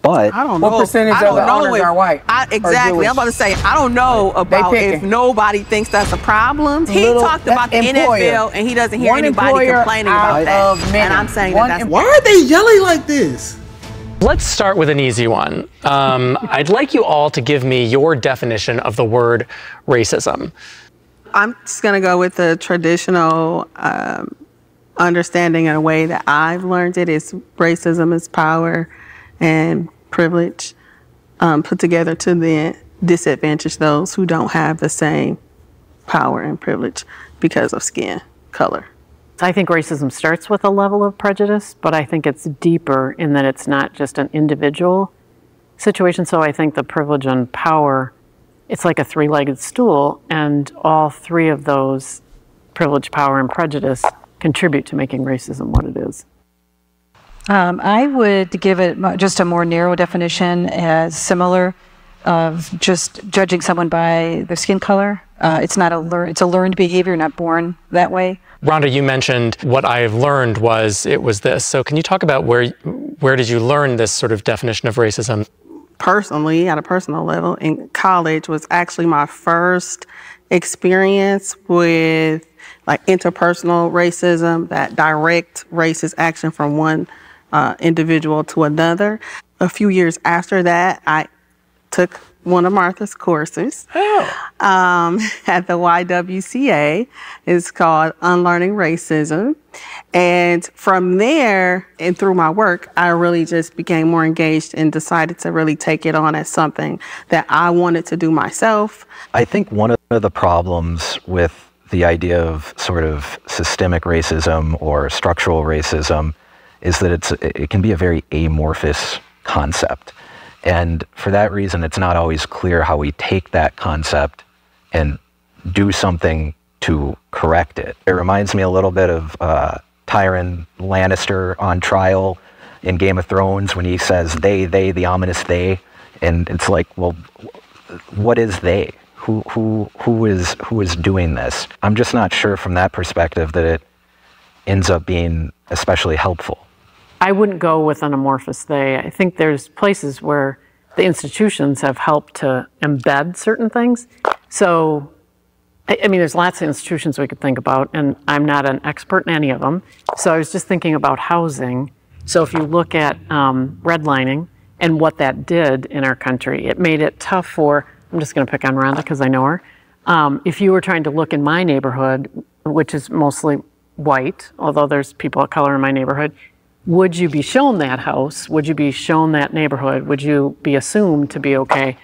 But I don't know. What percentage I of don't the know owners if- are white I, exactly. I'm about to say I don't know about if nobody thinks that's a problem. He Little- talked about the employer. NFL and he doesn't hear One anybody complaining about that. of many. And I'm saying One that that's Why are they yelling like this? Let's start with an easy one. Um, I'd like you all to give me your definition of the word racism. I'm just gonna go with the traditional um, understanding in a way that I've learned it is racism is power and privilege um, put together to then disadvantage those who don't have the same power and privilege because of skin color. I think racism starts with a level of prejudice, but I think it's deeper in that it's not just an individual situation. So I think the privilege and power, it's like a three legged stool, and all three of those privilege, power, and prejudice contribute to making racism what it is. Um, I would give it just a more narrow definition as similar of just judging someone by their skin color. Uh, it's not a learn, it's a learned behavior, not born that way. Rhonda, you mentioned what I've learned was it was this. So can you talk about where where did you learn this sort of definition of racism? personally, at a personal level, in college was actually my first experience with like interpersonal racism, that direct racist action from one uh, individual to another. A few years after that, I took one of Martha's courses um, at the YWCA. It's called Unlearning Racism. And from there and through my work, I really just became more engaged and decided to really take it on as something that I wanted to do myself. I think one of the problems with the idea of sort of systemic racism or structural racism is that it's it can be a very amorphous concept. And for that reason, it's not always clear how we take that concept and do something to correct it. It reminds me a little bit of uh, Tyrion Lannister on trial in Game of Thrones when he says they, they, the ominous they. And it's like, well, what is they? Who, who, who, is, who is doing this? I'm just not sure from that perspective that it ends up being especially helpful. I wouldn't go with an amorphous they. I think there's places where the institutions have helped to embed certain things. So, I, I mean, there's lots of institutions we could think about, and I'm not an expert in any of them. So I was just thinking about housing. So if you look at um, redlining and what that did in our country, it made it tough for, I'm just going to pick on Rhonda because I know her. Um, if you were trying to look in my neighborhood, which is mostly white, although there's people of color in my neighborhood, would you be shown that house? Would you be shown that neighborhood? Would you be assumed to be okay?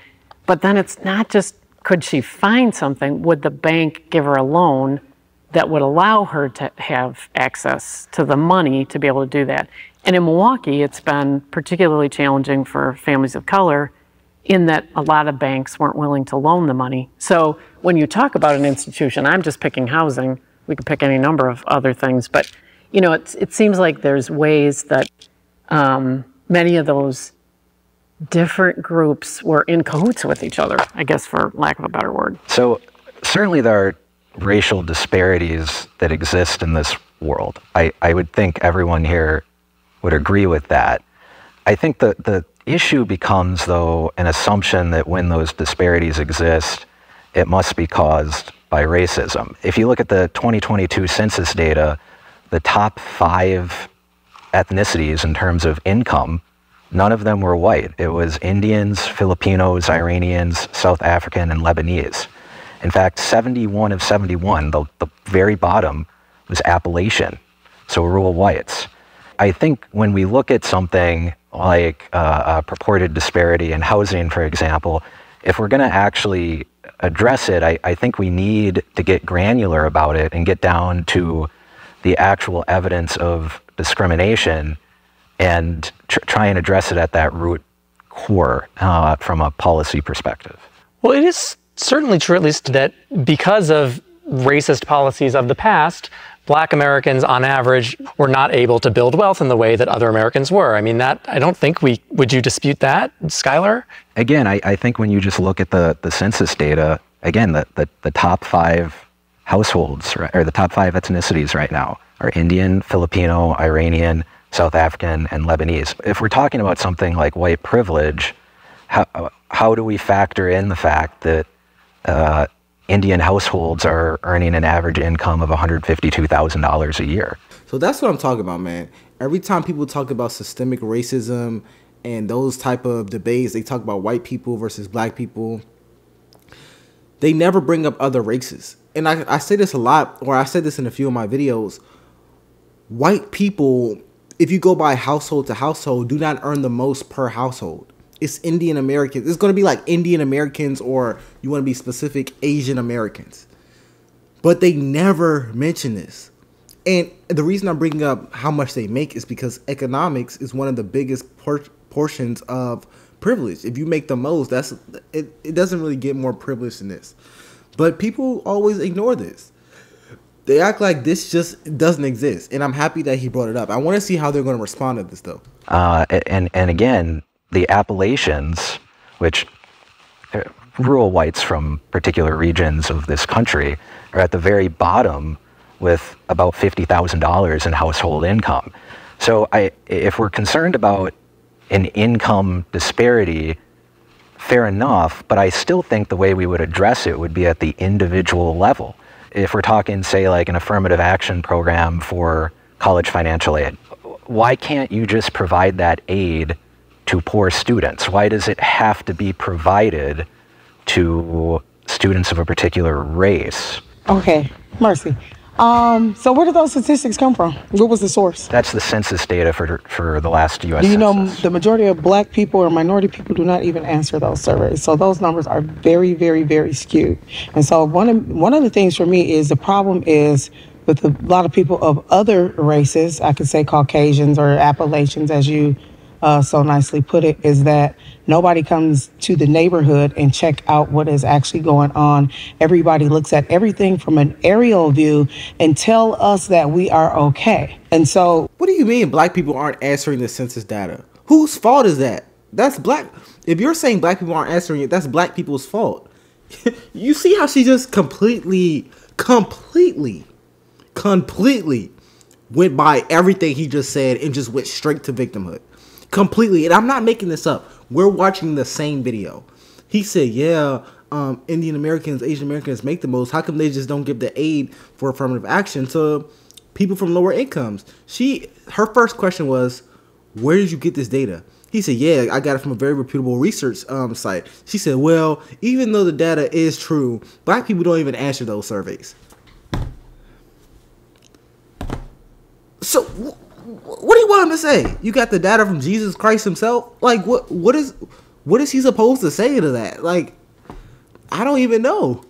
But then it's not just could she find something? Would the bank give her a loan that would allow her to have access to the money to be able to do that? And in Milwaukee, it's been particularly challenging for families of color in that a lot of banks weren't willing to loan the money. So when you talk about an institution, I'm just picking housing. We could pick any number of other things, but you know, it's, it seems like there's ways that um, many of those different groups were in cahoots with each other, I guess, for lack of a better word. So certainly there are racial disparities that exist in this world. I, I would think everyone here would agree with that. I think the, the issue becomes, though, an assumption that when those disparities exist, it must be caused by racism. If you look at the 2022 census data, the top five ethnicities in terms of income, none of them were white. It was Indians, Filipinos, Iranians, South African, and Lebanese. In fact, 71 of 71, the, the very bottom, was Appalachian, so rural whites. I think when we look at something like uh, a purported disparity in housing, for example, if we're going to actually address it, I, I think we need to get granular about it and get down to the actual evidence of discrimination and tr- try and address it at that root core uh, from a policy perspective. Well, it is certainly true, at least, that because of racist policies of the past, black Americans on average were not able to build wealth in the way that other Americans were. I mean, that, I don't think we, would you dispute that, Skylar? Again, I, I think when you just look at the, the census data, again, the, the, the top five households, right, or the top five ethnicities right now are Indian, Filipino, Iranian, South African, and Lebanese. If we're talking about something like white privilege, how, how do we factor in the fact that uh, Indian households are earning an average income of $152,000 a year? So that's what I'm talking about, man. Every time people talk about systemic racism and those type of debates, they talk about white people versus black people. They never bring up other races. And I, I say this a lot, or I said this in a few of my videos. White people, if you go by household to household, do not earn the most per household. It's Indian Americans. It's going to be like Indian Americans, or you want to be specific, Asian Americans. But they never mention this. And the reason I'm bringing up how much they make is because economics is one of the biggest por- portions of privilege. If you make the most, that's it, it doesn't really get more privilege than this. But people always ignore this. They act like this just doesn't exist, and I'm happy that he brought it up. I want to see how they're going to respond to this, though. Uh, and and again, the Appalachians, which uh, rural whites from particular regions of this country, are at the very bottom with about fifty thousand dollars in household income. So, I, if we're concerned about an income disparity, fair enough, but I still think the way we would address it would be at the individual level. If we're talking, say, like an affirmative action program for college financial aid, why can't you just provide that aid to poor students? Why does it have to be provided to students of a particular race? Okay, Mercy. Um, so where did those statistics come from? What was the source? That's the census data for for the last U.S. Do you know census. the majority of black people or minority people do not even answer those surveys. So those numbers are very, very, very skewed. And so one of one of the things for me is the problem is with a lot of people of other races, I could say Caucasians or Appalachians, as you uh, so nicely put it, is that nobody comes to the neighborhood and check out what is actually going on. Everybody looks at everything from an aerial view and tell us that we are okay. And so What do you mean black people aren't answering the census data? Whose fault is that? That's black. If you're saying black people aren't answering it, that's black people's fault. you see how she just completely, completely, completely went by everything he just said and just went straight to victimhood. Completely. And I'm not making this up. We're watching the same video. He said, yeah, um, Indian Americans, Asian Americans make the most. How come they just don't give the aid for affirmative action to people from lower incomes? She, her first question was, where did you get this data? He said, yeah, I got it from a very reputable research um, site. She said, well, even though the data is true, black people don't even answer those surveys. So, what do you want him to say? You got the data from Jesus Christ himself? Like, what? What is? What is he supposed to say to that? Like, I don't even know.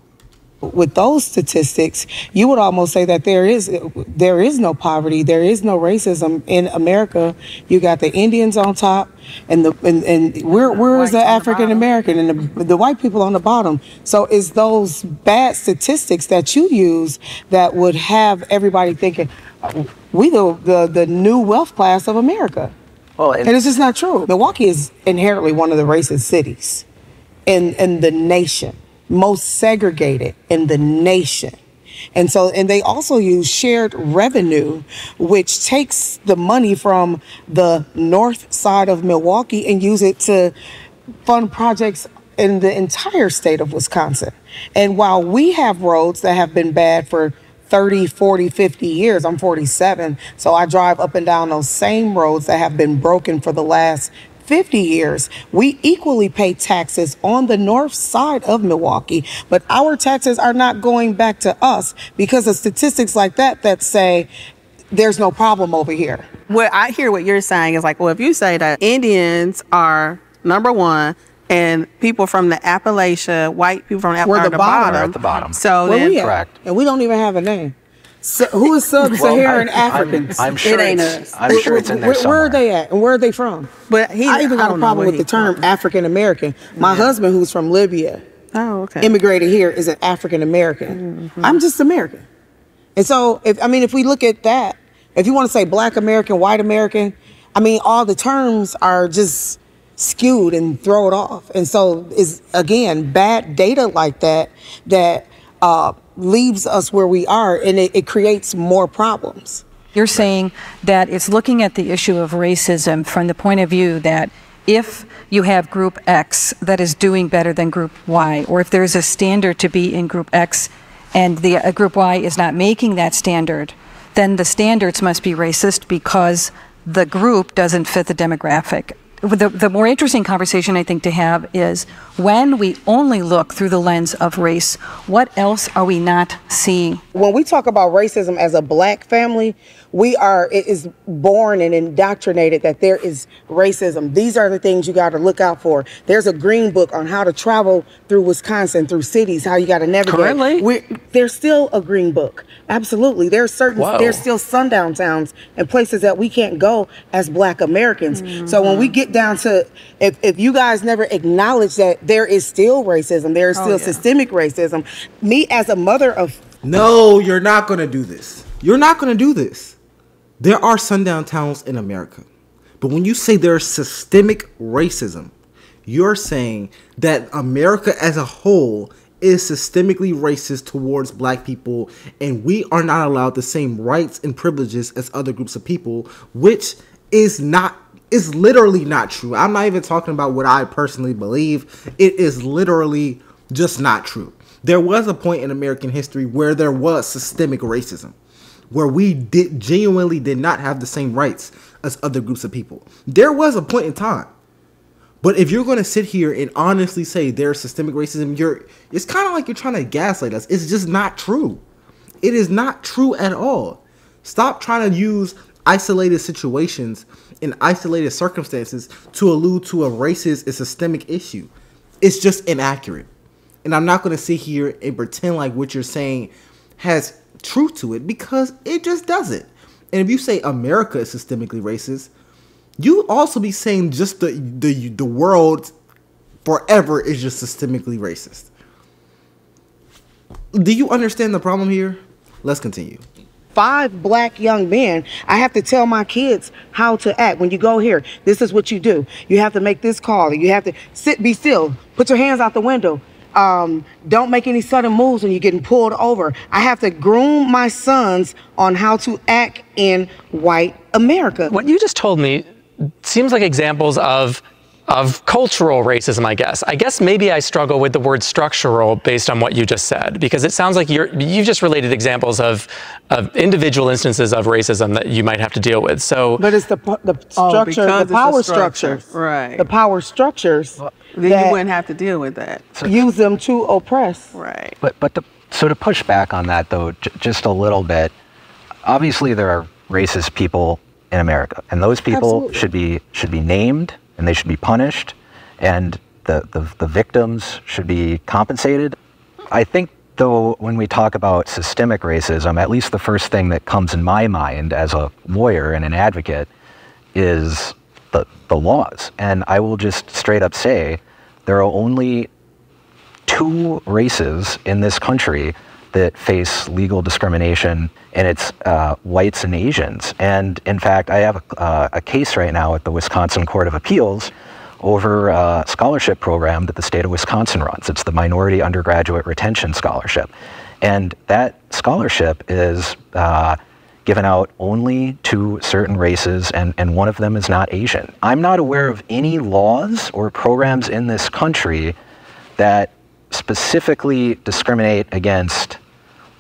with those statistics, you would almost say that there is there is no poverty, there is no racism in America. You got the Indians on top, and the and, and where where is the African American and the, the white people on the bottom? So it's those bad statistics that you use that would have everybody thinking "Uh, we the the, the new wealth class of America. Well, And it's just not true. Milwaukee is inherently one of the racist cities in in the nation, most segregated in the nation. And so, and they also use shared revenue, which takes the money from the north side of Milwaukee and use it to fund projects in the entire state of Wisconsin. And while we have roads that have been bad for 30, 40, 50 years. I'm 47. So I drive up and down those same roads that have been broken for the last 50 years. We equally pay taxes on the north side of Milwaukee, but our taxes are not going back to us because of statistics like that that say there's no problem over here. What I hear what you're saying is like, well, if you say that Indians are number one and people from the Appalachia, white people from the We're Appalachia the are the bottom. bottom. We're at the bottom. So Where then, we at? correct. And we don't even have a name. So, who is sub-Saharan Africans? I'm, I'm sure ain't us. I'm sure it's in there where, where are they at? And where are they from? but he, I even got a problem with the term from. African American. My husband, who's from Libya, Oh, okay. immigrated here, is an African American. Mm-hmm. I'm just American. And so, if I mean, if we look at that, if you want to say Black American, White American, I mean, all the terms are just skewed and thrown off. And so, is again bad data like that that uh, leaves us where we are, and it, it creates more problems. You're saying that it's looking at the issue of racism from the point of view that if you have group X that is doing better than group Y, or if there's a standard to be in group X and the uh, group Y is not making that standard, then the standards must be racist because the group doesn't fit the demographic the, the more interesting conversation I think to have is when we only look through the lens of race, what else are we not seeing? When we talk about racism as a black family, we are it is born and indoctrinated that there is racism. These are the things you got to look out for. There's a green book on how to travel through Wisconsin, through cities, how you got to navigate. Currently? we there's still a green book. Absolutely. There's certain Whoa. there's still sundown towns and places that we can't go as black Americans. So when we get down to if, if you guys never acknowledge that there is still racism, there is oh, still systemic racism. Me as a mother of No, you're not gonna do this. You're not gonna do this. There are sundown towns in America. But when you say there's systemic racism, you're saying that America as a whole is systemically racist towards black people and we are not allowed the same rights and privileges as other groups of people, which is not is literally not true. I'm not even talking about what I personally believe. It is literally just not true. There was a point in American history where there was systemic racism where we did genuinely did not have the same rights as other groups of people. There was a point in time. But if you're going to sit here and honestly say there's systemic racism, you're it's kind of like you're trying to gaslight us. It's just not true. It is not true at all. Stop trying to use isolated situations in isolated circumstances to allude to a racist and systemic issue. It's just inaccurate. And I'm not going to sit here and pretend like what you're saying has truth to it because it just doesn't. And if you say America is systemically racist, you also be saying just the the the world forever is just systemically racist. Do you understand the problem here? Let's continue. five black young men, I have to tell my kids how to act. When you go here, this is what you do. You have to make this call. You have to sit, be still, put your hands out the window. Um, don't make any sudden moves when you're getting pulled over. I have to groom my sons on how to act in white America. What you just told me seems like examples of of cultural racism, I guess. I guess maybe I struggle with the word structural based on what you just said, because it sounds like you're you've just related examples of of individual instances of racism that you might have to deal with. So But it's the the Oh, structure, because the power structure. structures, Right. The power structures. Then that you wouldn't have to deal with that. use them to oppress. Right. But but to, so to push back on that though, j- just a little bit. Obviously, there are racist people in America, and those people Absolutely. should be should be named and they should be punished, and the, the the victims should be compensated. I think though when we talk about systemic racism, at least the first thing that comes in my mind as a lawyer and an advocate is the the laws, and I will just straight up say there are only two races in this country that face legal discrimination, and it's uh, whites and Asians. And in fact, I have a, uh, a case right now at the Wisconsin Court of Appeals over a scholarship program that the state of Wisconsin runs. It's the Minority Undergraduate Retention Scholarship. And that scholarship is uh, given out only to certain races, and, and one of them is not Asian. I'm not aware of any laws or programs in this country that specifically discriminate against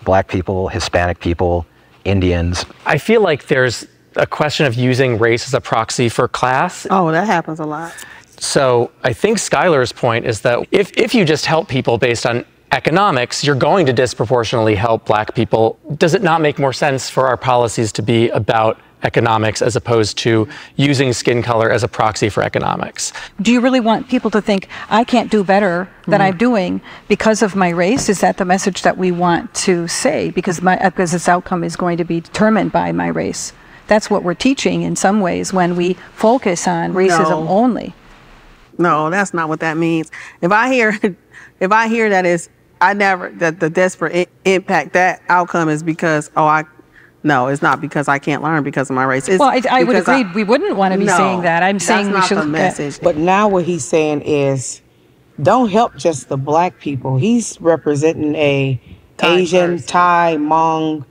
black people, Hispanic people, Indians. I feel like there's a question of using race as a proxy for class. Oh, that happens a lot. So I think Skylar's point is that if, if you just help people based on economics, you're going to disproportionately help black people. Does it not make more sense for our policies to be about economics as opposed to using skin color as a proxy for economics? Do you really want people to think I can't do better than I'm mm. doing because of my race? Is that the message that we want to say? Because my uh, because this outcome is going to be determined by my race. That's what we're teaching in some ways when we focus on racism No. only. No, that's not what that means. If I hear, if I hear that is, I never that the desperate i- impact that outcome is because oh I, no, it's not because I can't learn because of my race. It's Well, I, I would because agree. we wouldn't want to be No, saying that. I'm that's saying we not should the look at- message. But now what he's saying is, don't help just the black people. He's representing a Thai Asian, person. Thai, Hmong,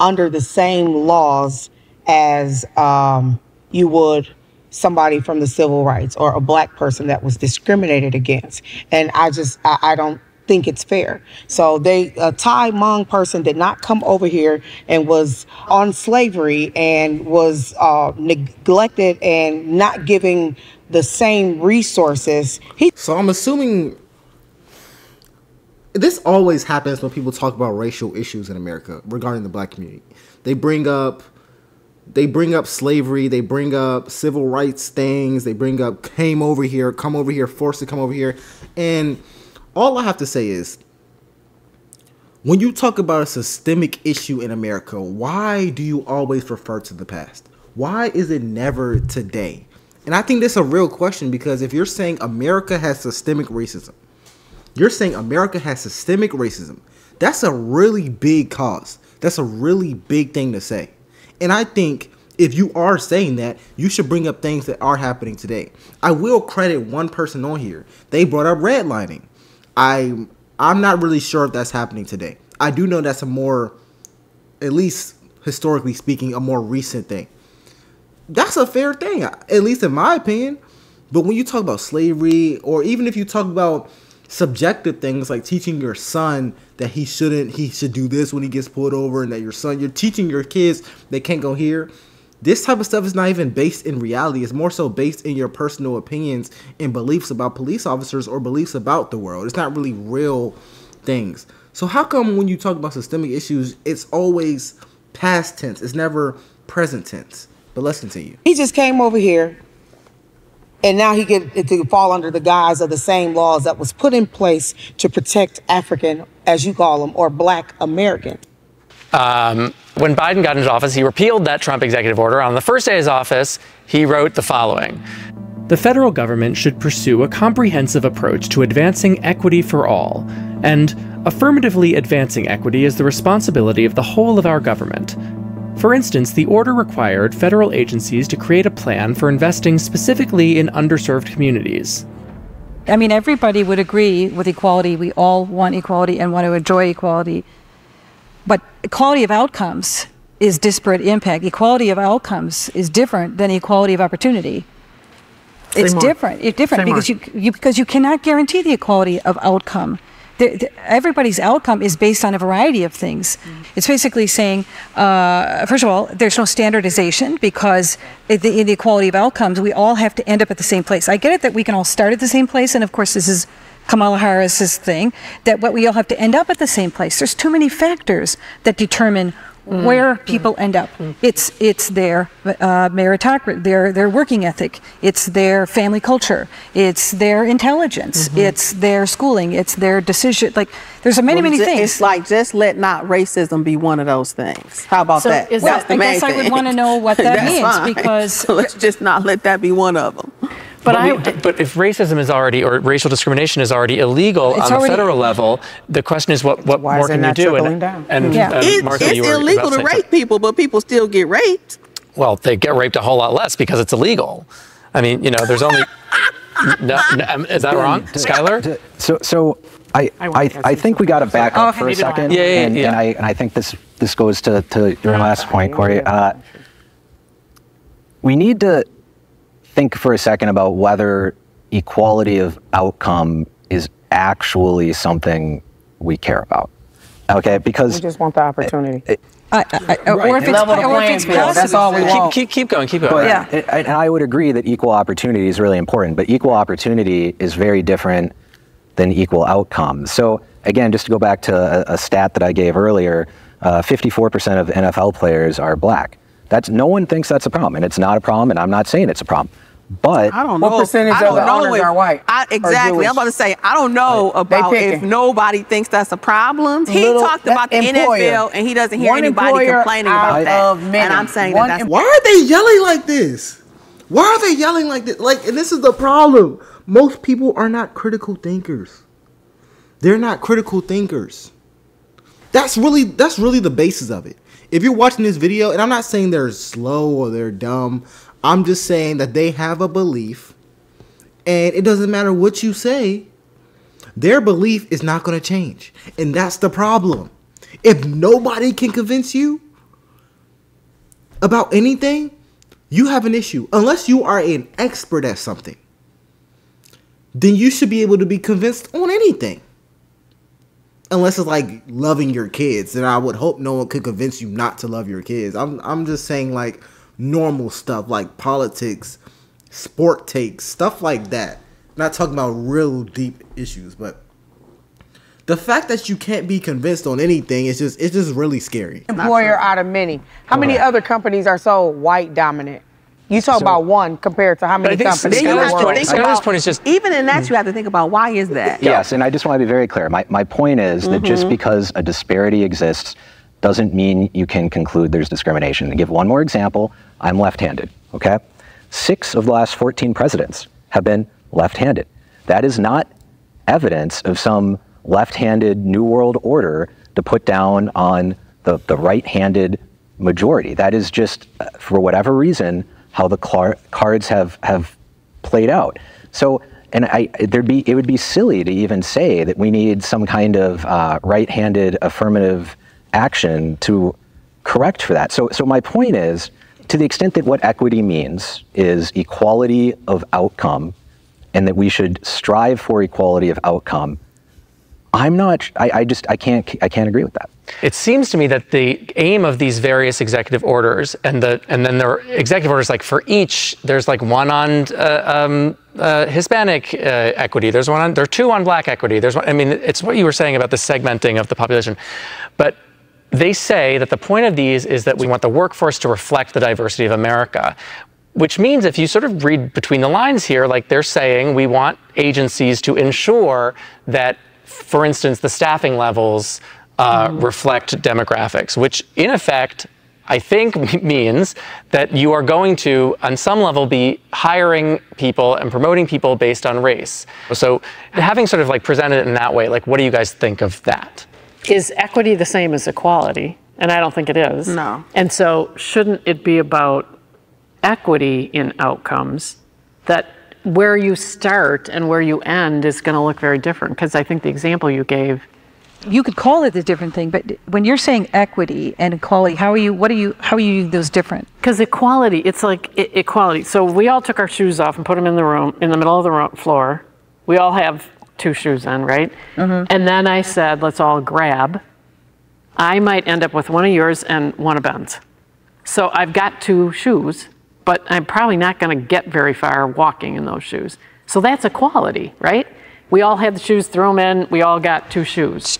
under the same laws as um, you would somebody from the civil rights or a black person that was discriminated against. And I just, I, I don't think it's fair. So they, a Thai Hmong person did not come over here and was on slavery and was uh, neglected and not giving the same resources. He So I'm assuming this always happens when people talk about racial issues in America regarding the black community. They bring up they bring up slavery, they bring up civil rights things, they bring up came over here, come over here, forced to come over here. And all I have to say is when you talk about a systemic issue in America, why do you always refer to the past? Why is it never today? And I think that's a real question because if you're saying America has systemic racism, you're saying America has systemic racism. That's a really big cause. That's a really big thing to say. And I think if you are saying that, you should bring up things that are happening today. I will credit one person on here. They brought up redlining. I I'm not really sure if that's happening today. I do know that's a more at least historically speaking a more recent thing. That's a fair thing, at least in my opinion. But when you talk about slavery or even if you talk about subjective things like teaching your son that he shouldn't he should do this when he gets pulled over and that your son you're teaching your kids they can't go here this type of stuff is not even based in reality. It's more so based in your personal opinions and beliefs about police officers or beliefs about the world. It's not really real things. So how come when you talk about systemic issues it's always past tense? It's never present tense. But let's continue. He just came over here and now he get to fall under the guise of the same laws that was put in place to protect African, as you call them, or Black American. Um, when Biden got into office, he repealed that Trump executive order. On the first day of his office, he wrote the following. The federal government should pursue a comprehensive approach to advancing equity for all, and affirmatively advancing equity is the responsibility of the whole of our government, for instance, the order required federal agencies to create a plan for investing specifically in underserved communities. I mean, everybody would agree with equality. We all want equality and want to enjoy equality. But equality of outcomes is disparate impact. Equality of outcomes is different than equality of opportunity. It's different. It's different because you, you, because you cannot guarantee the equality of outcome the, the, everybody's outcome is based on a variety of things. Mm. It's basically saying, uh, first of all, there's no standardization because in the, in the equality of outcomes, we all have to end up at the same place. I get it that we can all start at the same place, and of course, this is Kamala Harris's thing, that what we all have to end up at the same place. There's too many factors that determine mm. where people mm. end up. Mm. It's it's their uh, meritocracy, their their working ethic. It's their family culture. It's their intelligence. Mm-hmm. It's their schooling. It's their decision. Like there's many well, many just, things. It's like just let not racism be one of those things. How about so that? Is well, that I guess thing. I would want to know what that means fine. because so let's just not let that be one of them. But, but, I, we, but, if racism is already or racial discrimination is already illegal on the federal level, the question is what, what more can you do? And, and, yeah. and it, Martha, it's illegal to rape people, but people still get raped. Well, they get raped a whole lot less because it's illegal. I mean, you know, there's only. no, no, is that wrong, Skylar? So, so I, I, I, think we got to back up oh, for a second. Yeah, yeah, and, yeah. And I, and I think this this goes to, to your last point, Corey. Uh, we need to think for a second about whether equality of outcome is actually something we care about. Okay, because we just want the opportunity. It, I, I, right. Or if it's, or if it's possible. That's all we want. Keep, keep, keep going, keep going. But, yeah. It, and I would agree that equal opportunity is really important, but equal opportunity is very different than equal outcomes. So again, just to go back to a, a stat that I gave earlier, uh, 54% of NFL players are black. That's no one thinks that's a problem, and it's not a problem, and I'm not saying it's a problem. But I don't know. What percentage I don't of the know owners if, are white? I, exactly. I'm about to say I don't know about if nobody thinks that's a problem. He Little, talked about the employer. NFL and he doesn't hear One anybody complaining about that. And I'm saying One that that's why are they yelling like this? Why are they yelling like this? Like, and this is the problem. Most people are not critical thinkers. They're not critical thinkers. That's really that's really the basis of it. If you're watching this video, and I'm not saying they're slow or they're dumb, I'm just saying that they have a belief, and it doesn't matter what you say, their belief is not going to change. And that's the problem. If nobody can convince you, about anything, you have an issue. Unless you are an expert at something, then you should be able to be convinced on anything. Unless it's like loving your kids, then I would hope no one could convince you not to love your kids. I'm I'm just saying like normal stuff like politics, sport takes, stuff like that. not talking about real deep issues, but the fact that you can't be convinced on anything is just it's just really scary. Employer out of many. How many Correct. other companies are so white dominant? You talk So- about one compared to how many I think companies? Then you in the have to world? think Skylar's point is just- even in that, you have to think about why is that? Yes, and I just want to be very clear. My, my point is that just because a disparity exists doesn't mean you can conclude there's discrimination. To give one more example, I'm left handed, okay? Six of the last 14 presidents have been left handed. That is not evidence of some left handed New World Order to put down on the, the right handed majority. That is just, uh, for whatever reason, how the cards have, have played out. So, and I, there'd be, it would be silly to even say that we need some kind of uh, right-handed affirmative action to correct for that. So, so my point is, to the extent that what equity means is equality of outcome, and that we should strive for equality of outcome, I'm not. I, I just I can't I can't agree with that. It seems to me that the aim of these various executive orders, and the and then there are executive orders like for each, there's like one on uh, um, uh, Hispanic uh, equity. There's one on. There are two on Black equity. There's one. I mean, it's what you were saying about the segmenting of the population, but they say that the point of these is that we want the workforce to reflect the diversity of America. Which means if you sort of read between the lines here, like they're saying we want agencies to ensure that, for instance, the staffing levels uh, reflect demographics, which in effect, I think means that you are going to, on some level, be hiring people and promoting people based on race. So having sort of like presented it in that way, like what do you guys think of that? Is equity the same as equality? And I don't think it is. No. And so shouldn't it be about equity in outcomes that where you start and where you end is going to look very different? Because I think the example you gave You could call it a different thing, but when you're saying equity and equality, how are you? What are you? How are you those different? Because equality, it's like e- equality. So we all took our shoes off and put them in the room, in the middle of the ro- floor. We all have two shoes on, right? Mm-hmm. And then I said, let's all grab. I might end up with one of yours and one of Ben's. So I've got two shoes, but I'm probably not going to get very far walking in those shoes. So that's equality, right? We all had the shoes, throw them in. We all got two shoes.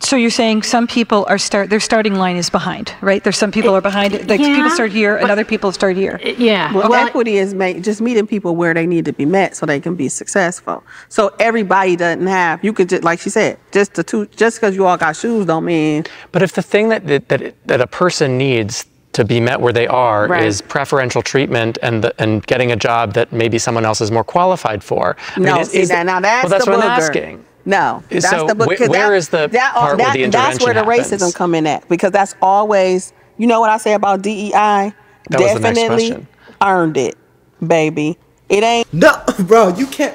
So you're saying some people are start their starting line is behind, right? There's some people are behind. Like yeah, people start here and other people start here. Yeah. Well, well, equity is ma- just meeting people where they need to be met so they can be successful. So everybody doesn't have. You could just, like she said, just the two. Just because you all got shoes don't mean But if the thing that that, that, that a person needs to be met where they are Right. is preferential treatment and the, and getting a job that maybe someone else is more qualified for. I no. mean, is- see is- that now that's well, that's the what booger. I'm asking. No, that's So the book. wh- 'cause where is the that, part where the That's where the intervention racism happens? come in at because that's always. You know what I say about DEI? That was the next Definitely question. earned it, baby. It ain't. No, bro, you can't.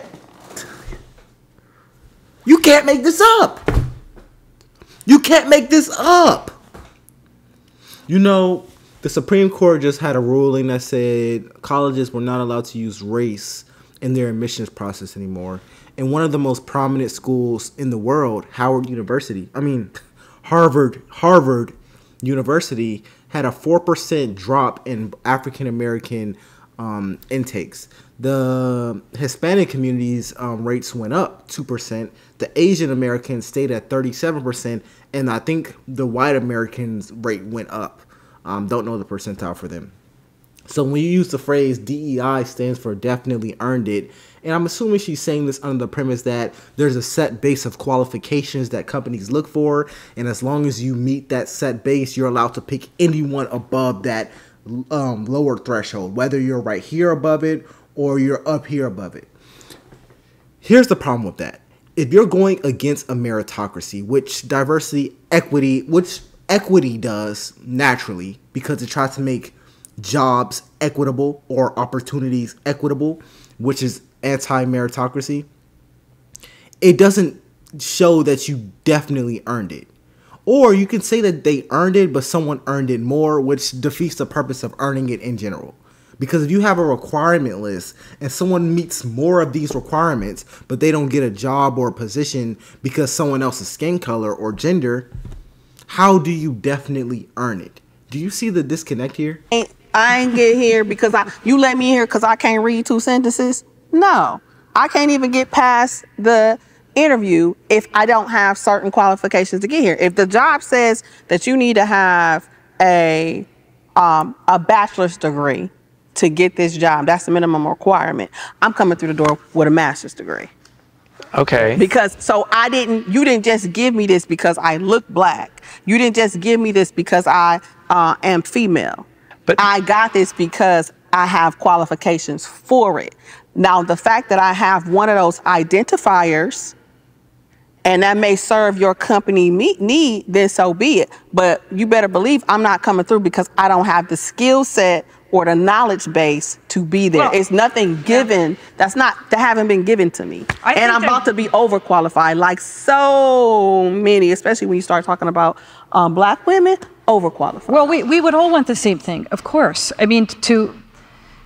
You can't make this up. You can't make this up. You know, the Supreme Court just had a ruling that said colleges were not allowed to use race in their admissions process anymore. And one of the most prominent schools in the world, Howard University, I mean, Harvard, Harvard University had a 4% drop in African American um, intakes. The Hispanic community's um, rates went up 2%. The Asian Americans stayed at 37%. And I think the white Americans' rate went up. Um, don't know the percentile for them. So when you use the phrase DEI stands for definitely earned it, and I'm assuming she's saying this under the premise that there's a set base of qualifications that companies look for, and as long as you meet that set base, you're allowed to pick anyone above that um, lower threshold, whether you're right here above it or you're up here above it. Here's the problem with that. If you're going against a meritocracy, which diversity, equity, which equity does naturally because it tries to make jobs equitable or opportunities equitable, which is anti meritocracy, it doesn't show that you definitely earned it. Or you can say that they earned it, but someone earned it more, which defeats the purpose of earning it in general. Because if you have a requirement list and someone meets more of these requirements, but they don't get a job or a position because someone else's skin color or gender, how do you definitely earn it? Do you see the disconnect here? I ain't get here because I you let me here because I can't read two sentences. No, I can't even get past the interview if I don't have certain qualifications to get here. If the job says that you need to have a um, a bachelor's degree to get this job, that's the minimum requirement. I'm coming through the door with a master's degree Okay. because so I didn't you didn't just give me this because I look black. You didn't just give me this because I uh, am female. But- I got this because I have qualifications for it. Now the fact that I have one of those identifiers and that may serve your company need, then so be it. But you better believe I'm not coming through because I don't have the skill set or the knowledge base to be there. Well, it's nothing given. That's not that haven't been given to me. I and I'm about to be overqualified, like so many, especially when you start talking about um, black women, overqualified. Well, we, we would all want the same thing, of course. I mean, to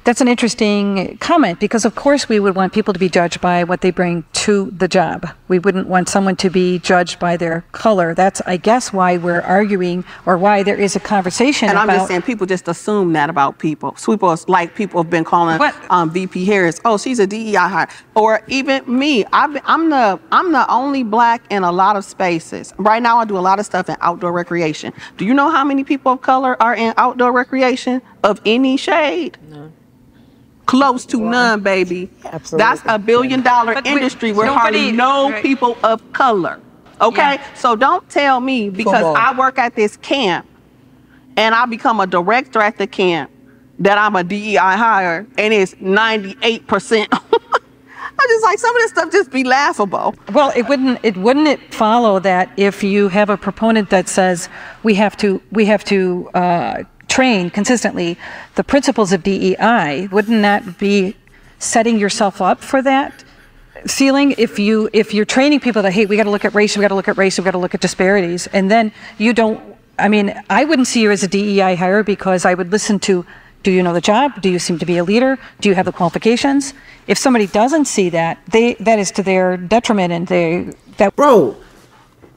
that's an interesting comment because, of course, we would want people to be judged by what they bring to the job. We wouldn't want someone to be judged by their color. That's, I guess, why we're arguing or why there is a conversation And I'm just saying, people just assume that about people. People like people have been calling um, VP Harris, oh, she's a DEI hire, or even me. I've been, I'm the I'm the only black in a lot of spaces. Right now, I do a lot of stuff in outdoor recreation. Do you know how many people of color are in outdoor recreation of any shade? Close to none, baby. Absolutely. That's a billion dollar But we- industry with nobody- hardly no right. people of color. Okay, Yeah. so don't tell me because I work at this camp and I become a director at the camp that I'm a DEI hire and it's 98%. I just like some of this stuff just be laughable. Well, it wouldn't. It wouldn't it follow that if you have a proponent that says we have to we have to uh, train consistently the principles of DEI, wouldn't that be setting yourself up for that feeling? If you if you're training people that hey, we got to look at race, we got to look at race, we got to look at disparities, and then you don't. I mean, I wouldn't see you as a DEI hire because I would listen to. Do you know the job? Do you seem to be a leader? Do you have the qualifications? If somebody doesn't see that, they that is to their detriment, and they that Bro,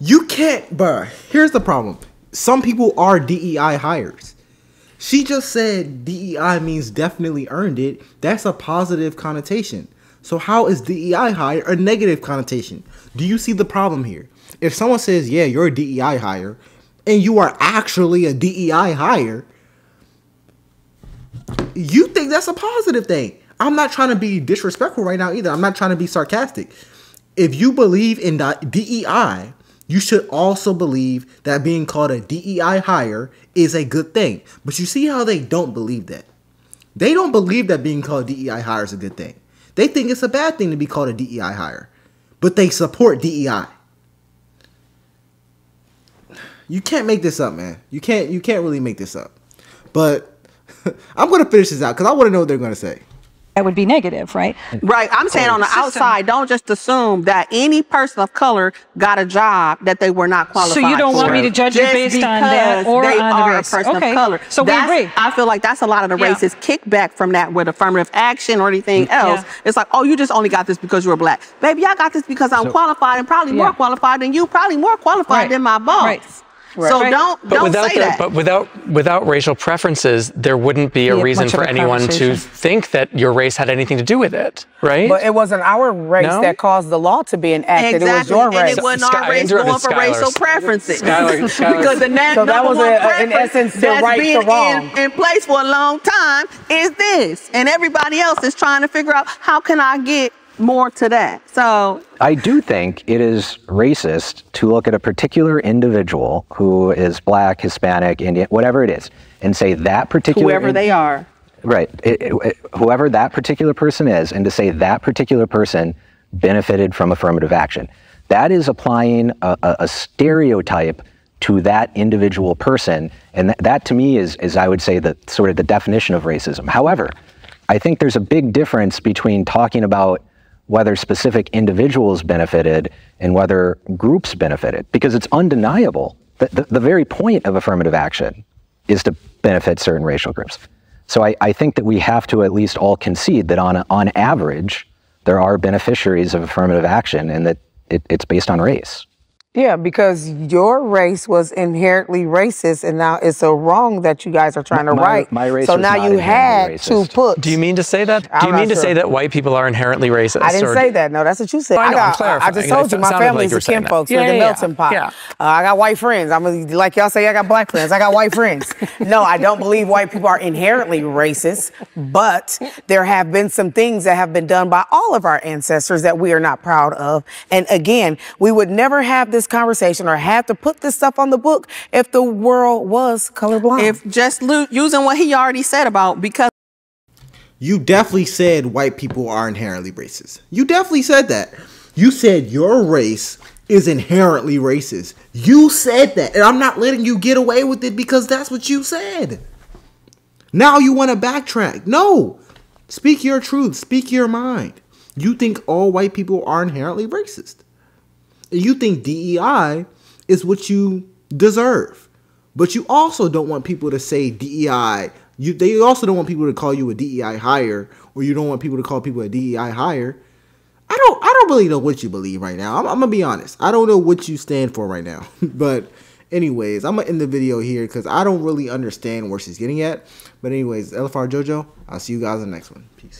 you can't, bro. Here's the problem. Some people are DEI hires. She just said DEI means definitely earned it. That's a positive connotation. So how is DEI hire a negative connotation? Do you see the problem here? If someone says, "Yeah, you're a DEI hire," and you are actually a DEI hire, you think that's a positive thing. I'm not trying to be disrespectful right now either. I'm not trying to be sarcastic. If you believe in DEI, you should also believe that being called a DEI hire is a good thing. But you see how they don't believe that. They don't believe that being called a DEI hire is a good thing. They think it's a bad thing to be called a DEI hire. But they support DEI. You can't make this up, man. You can't you can't really make this up. But I'm gonna finish this out because I want to know what they're gonna say. That would be negative, right? Right. I'm saying on the System. outside, don't just assume that any person of color got a job that they were not qualified for. So you don't want me to judge you based on that or they on the are race. a person Okay. of color. So we agree. I feel like that's a lot of the Yeah. racist kickback from that with affirmative action or anything mm, else. Yeah. It's like, oh, you just only got this because you were black. Baby, I got this because I'm qualified and probably more qualified than you, probably more qualified Right. than my boss. Right. So Right. don't But don't without say the, that. but without without racial preferences, there wouldn't be a Be reason for a anyone to think that your race had anything to do with it, right? But it wasn't our race No? that caused the law to be enacted. Exactly, It was your and race. it wasn't Sky- our race going for Skylar's. racial preferences. Skylar- Skylar's- because the na- So that was a- in essence the that's right been to wrong. In, in place for a long time is this, and everybody else is trying to figure out how can I get more to that. So I do think it is racist to look at a particular individual who is black, Hispanic, Indian, whatever it is, and say that particular whoever in- they are, Right. It- it- it- whoever that particular person is, and to say that particular person benefited from affirmative action. That is applying a, a, a stereotype to that individual person. And that, that to me is, is, I would say, the sort of the definition of racism. However, I think there's a big difference between talking about whether specific individuals benefited and whether groups benefited, because it's undeniable that the, the very point of affirmative action is to benefit certain racial groups. So I, I think that we have to at least all concede that on, on average, there are beneficiaries of affirmative action and that it, it's based on race. Yeah, because your race was inherently racist, and now it's a wrong that you guys are trying to My- right. my race so was now not you had inherently to racist. put. Do you mean to say that? I'm Do you not mean to say that white people are inherently racist? I didn't or- say that. No, that's what you said. Oh, I know, I'm got, I just It told you, my sounded like family's you were saying kin that. folks. Yeah, We're the yeah, melting yeah. pot. Yeah. Uh, I got white friends. I'm like y'all say, I got black friends. I got white friends. No, I don't believe white people are inherently racist, but there have been some things that have been done by all of our ancestors that we are not proud of. And again, we would never have this conversation or have to put this stuff on the book if the world was colorblind. If just lo- using what he already said about because You definitely said white people are inherently racist. You definitely said that. You said your race is inherently racist. You said that. And I'm not letting you get away with it because that's what you said. Now you want to backtrack. No. Speak your truth. Speak your mind. You think all white people are inherently racist. You think DEI is what you deserve. But you also don't want people to say DEI. You they also don't want people to call you a DEI hire, or you don't want people to call people a DEI hire. I don't I don't really know what you believe right now. I'm, I'm gonna be honest. I don't know what you stand for right now. but anyways, I'm gonna end the video here because I don't really understand where she's getting at. But anyways, LFR JoJo, I'll see you guys in the next one. Peace.